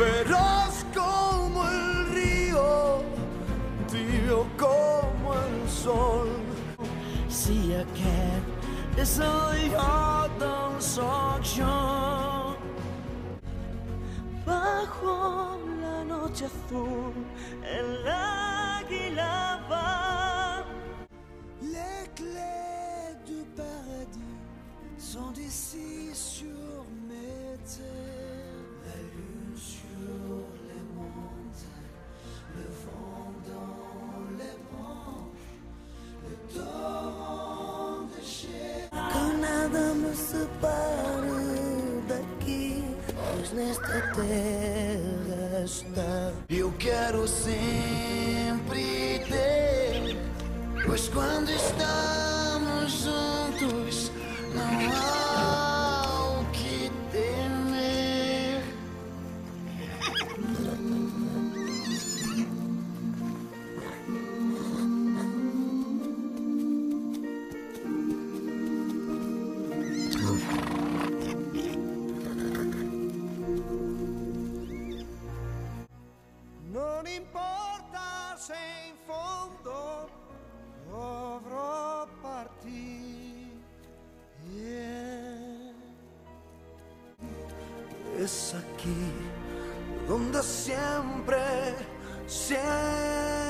feroz como el río, tibio como el sol. si See a cat is son, autumn sunshine. Bajo la noche azul, el águila va. Les clés du paradis sont ici sur mes terres. Nesta terra está. Eu quero sempre ter, pois quando estamos fondo dovrò partire. Es aquí donde siempre, siempre